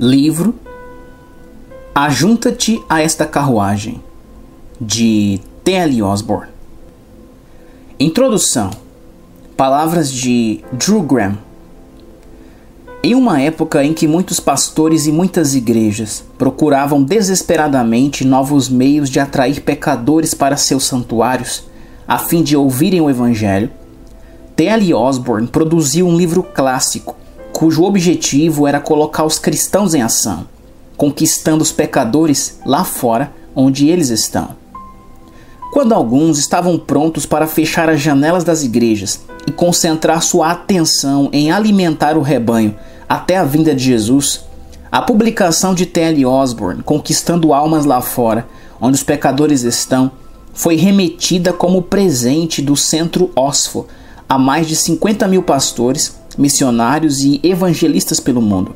Livro Ajunta-te a esta carruagem, de T.L. Osborne. Introdução Palavras de Drew Graham. Em uma época em que muitos pastores e muitas igrejas procuravam desesperadamente novos meios de atrair pecadores para seus santuários, a fim de ouvirem o Evangelho, T.L. Osborne produziu um livro clássico cujo objetivo era colocar os cristãos em ação, conquistando os pecadores lá fora onde eles estão. Quando alguns estavam prontos para fechar as janelas das igrejas e concentrar sua atenção em alimentar o rebanho até a vinda de Jesus, a publicação de T.L. Osborne, Conquistando Almas Lá Fora, onde os pecadores estão, foi remetida como presente do Centro Osfo a mais de 50 mil pastores missionários e evangelistas pelo mundo.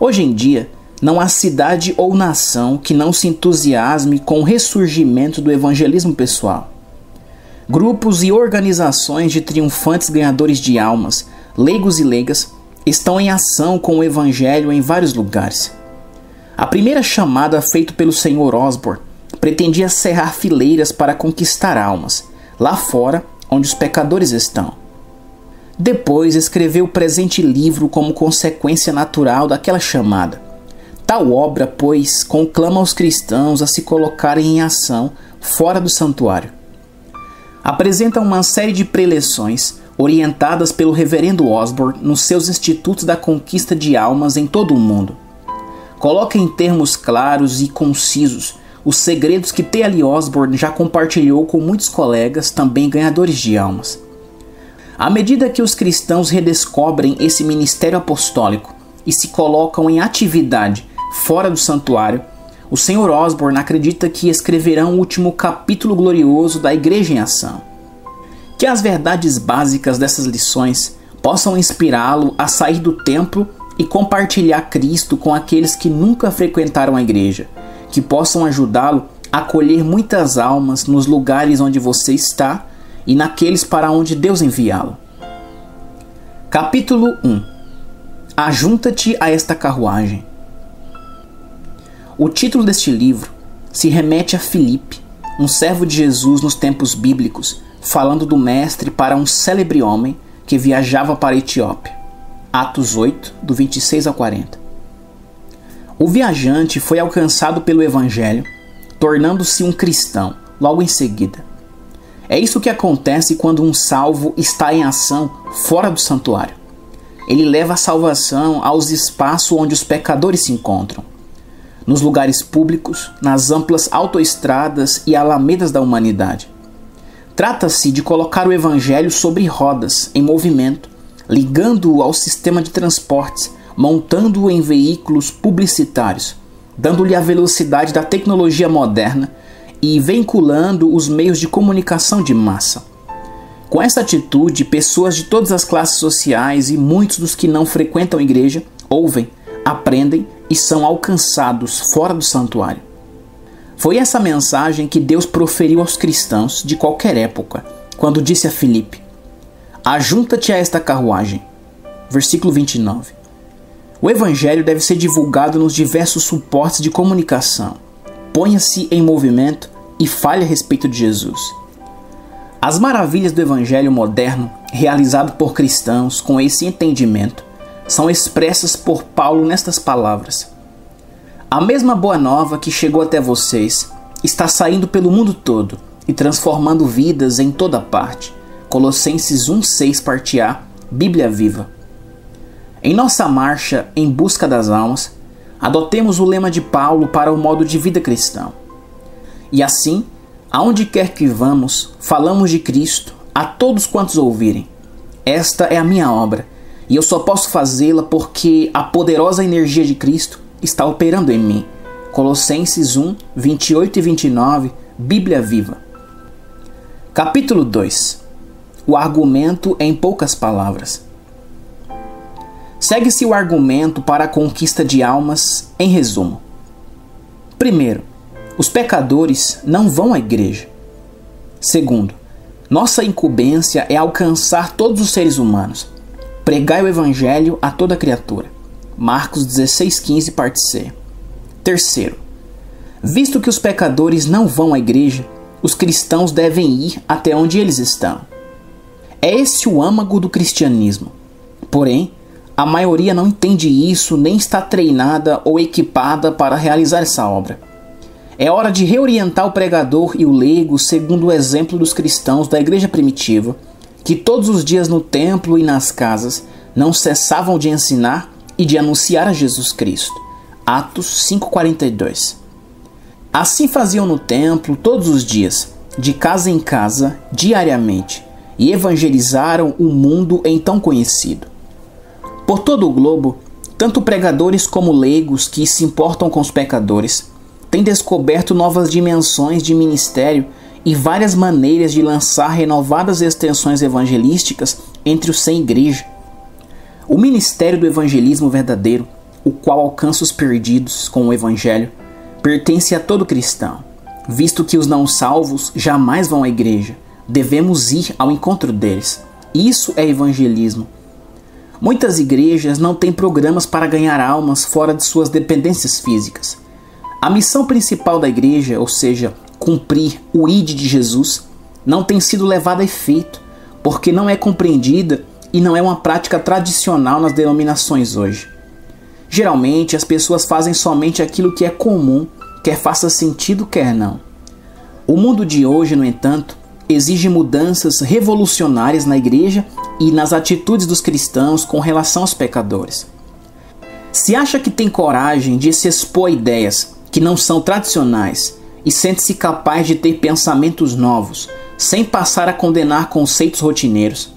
Hoje em dia, não há cidade ou nação que não se entusiasme com o ressurgimento do evangelismo pessoal. Grupos e organizações de triunfantes ganhadores de almas, leigos e leigas, estão em ação com o evangelho em vários lugares. A primeira chamada feita pelo Senhor Osborne pretendia cerrar fileiras para conquistar almas, lá fora onde os pecadores estão. Depois escreveu o presente livro como consequência natural daquela chamada. Tal obra, pois, conclama os cristãos a se colocarem em ação fora do santuário. Apresenta uma série de preleções orientadas pelo reverendo Osborne nos seus institutos da conquista de almas em todo o mundo. Coloca em termos claros e concisos os segredos que T. L. Osborne já compartilhou com muitos colegas, também ganhadores de almas. À medida que os cristãos redescobrem esse ministério apostólico e se colocam em atividade fora do santuário, o Sr. Osborne acredita que escreverão o último capítulo glorioso da Igreja em Ação. Que as verdades básicas dessas lições possam inspirá-lo a sair do templo e compartilhar Cristo com aqueles que nunca frequentaram a igreja, que possam ajudá-lo a colher muitas almas nos lugares onde você está e naqueles para onde Deus enviá-lo. Capítulo 1 Ajunta-te a esta carruagem. O título deste livro se remete a Filipe, um servo de Jesus nos tempos bíblicos, falando do Mestre para um célebre homem que viajava para a Etiópia. Atos 8, do 26 ao 40. O viajante foi alcançado pelo Evangelho, tornando-se um cristão logo em seguida. É isso que acontece quando um salvo está em ação fora do santuário. Ele leva a salvação aos espaços onde os pecadores se encontram. Nos lugares públicos, nas amplas autoestradas e alamedas da humanidade. Trata-se de colocar o evangelho sobre rodas, em movimento, ligando-o ao sistema de transportes, montando-o em veículos publicitários, dando-lhe a velocidade da tecnologia moderna e vinculando os meios de comunicação de massa. Com essa atitude, pessoas de todas as classes sociais e muitos dos que não frequentam a igreja ouvem, aprendem e são alcançados fora do santuário. Foi essa mensagem que Deus proferiu aos cristãos de qualquer época, quando disse a Filipe: Ajunta-te a esta carruagem. Versículo 29. O evangelho deve ser divulgado nos diversos suportes de comunicação ponha-se em movimento e fale a respeito de Jesus. As maravilhas do Evangelho moderno, realizado por cristãos com esse entendimento, são expressas por Paulo nestas palavras: A mesma boa nova que chegou até vocês está saindo pelo mundo todo e transformando vidas em toda parte. Colossenses 1:6 parte A, Bíblia Viva. Em nossa marcha em busca das almas, Adotemos o lema de Paulo para o modo de vida cristão. E assim, aonde quer que vamos, falamos de Cristo a todos quantos ouvirem. Esta é a minha obra, e eu só posso fazê-la porque a poderosa energia de Cristo está operando em mim. Colossenses 1, 28 e 29, Bíblia Viva. Capítulo 2 O argumento em poucas palavras. Segue-se o argumento para a conquista de almas em resumo. Primeiro, os pecadores não vão à igreja. Segundo, nossa incumbência é alcançar todos os seres humanos. Pregai o evangelho a toda criatura. Marcos 16,15, parte C. Terceiro, visto que os pecadores não vão à igreja, os cristãos devem ir até onde eles estão. É esse o âmago do cristianismo. Porém, a maioria não entende isso nem está treinada ou equipada para realizar essa obra. É hora de reorientar o pregador e o leigo segundo o exemplo dos cristãos da igreja primitiva, que todos os dias no templo e nas casas não cessavam de ensinar e de anunciar a Jesus Cristo. Atos 5:42. Assim faziam no templo todos os dias, de casa em casa, diariamente, e evangelizaram o mundo então conhecido. Por todo o globo, tanto pregadores como leigos que se importam com os pecadores têm descoberto novas dimensões de ministério e várias maneiras de lançar renovadas extensões evangelísticas entre os sem igreja. O ministério do evangelismo verdadeiro, o qual alcança os perdidos com o evangelho, pertence a todo cristão, visto que os não salvos jamais vão à igreja. Devemos ir ao encontro deles. Isso é evangelismo Muitas igrejas não têm programas para ganhar almas fora de suas dependências físicas. A missão principal da igreja, ou seja, cumprir o ID de Jesus, não tem sido levada a efeito, porque não é compreendida e não é uma prática tradicional nas denominações hoje. Geralmente as pessoas fazem somente aquilo que é comum, quer faça sentido, quer não. O mundo de hoje, no entanto, exige mudanças revolucionárias na igreja e nas atitudes dos cristãos com relação aos pecadores. Se acha que tem coragem de se expor a ideias que não são tradicionais e sente-se capaz de ter pensamentos novos, sem passar a condenar conceitos rotineiros,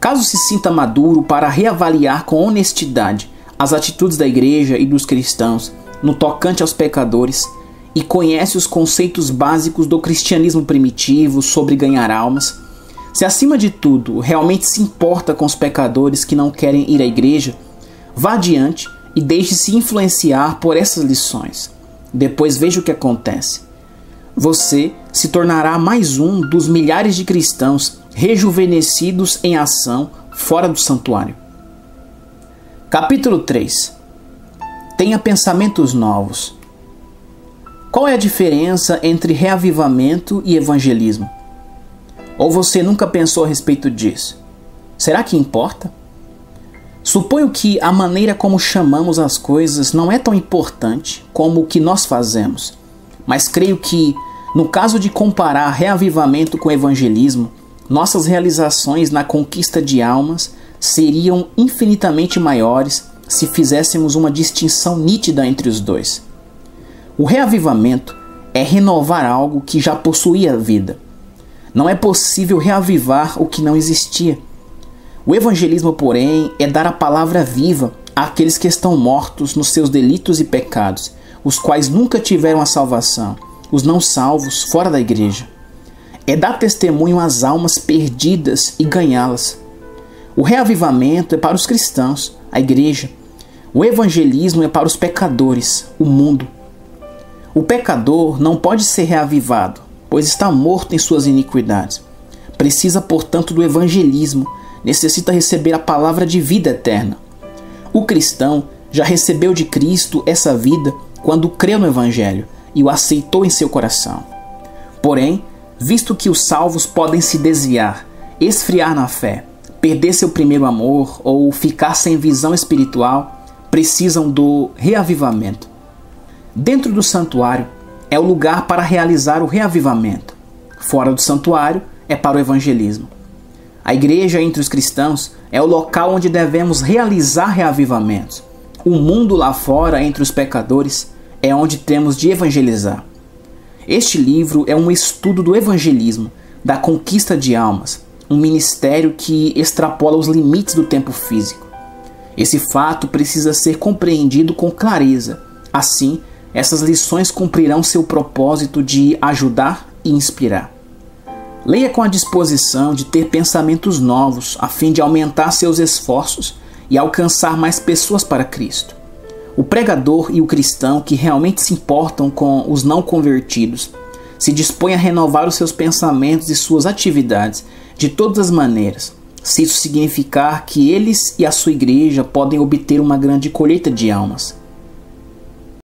caso se sinta maduro para reavaliar com honestidade as atitudes da igreja e dos cristãos no tocante aos pecadores, e conhece os conceitos básicos do cristianismo primitivo sobre ganhar almas, se acima de tudo realmente se importa com os pecadores que não querem ir à igreja, vá adiante e deixe-se influenciar por essas lições. Depois veja o que acontece. Você se tornará mais um dos milhares de cristãos rejuvenescidos em ação fora do santuário. Capítulo 3 Tenha pensamentos novos. Qual é a diferença entre reavivamento e evangelismo? Ou você nunca pensou a respeito disso? Será que importa? Suponho que a maneira como chamamos as coisas não é tão importante como o que nós fazemos, mas creio que, no caso de comparar reavivamento com evangelismo, nossas realizações na conquista de almas seriam infinitamente maiores se fizéssemos uma distinção nítida entre os dois. O reavivamento é renovar algo que já possuía vida. Não é possível reavivar o que não existia. O evangelismo, porém, é dar a palavra viva àqueles que estão mortos nos seus delitos e pecados, os quais nunca tiveram a salvação, os não salvos fora da igreja. É dar testemunho às almas perdidas e ganhá-las. O reavivamento é para os cristãos, a igreja. O evangelismo é para os pecadores, o mundo. O pecador não pode ser reavivado, pois está morto em suas iniquidades. Precisa, portanto, do evangelismo, necessita receber a palavra de vida eterna. O cristão já recebeu de Cristo essa vida quando creu no Evangelho e o aceitou em seu coração. Porém, visto que os salvos podem se desviar, esfriar na fé, perder seu primeiro amor ou ficar sem visão espiritual, precisam do reavivamento. Dentro do santuário é o lugar para realizar o reavivamento. Fora do santuário é para o evangelismo. A igreja entre os cristãos é o local onde devemos realizar reavivamentos. O mundo lá fora entre os pecadores é onde temos de evangelizar. Este livro é um estudo do evangelismo, da conquista de almas, um ministério que extrapola os limites do tempo físico. Esse fato precisa ser compreendido com clareza. Assim, essas lições cumprirão seu propósito de ajudar e inspirar. Leia com a disposição de ter pensamentos novos, a fim de aumentar seus esforços e alcançar mais pessoas para Cristo. O pregador e o cristão que realmente se importam com os não convertidos se dispõe a renovar os seus pensamentos e suas atividades de todas as maneiras, se isso significar que eles e a sua igreja podem obter uma grande colheita de almas.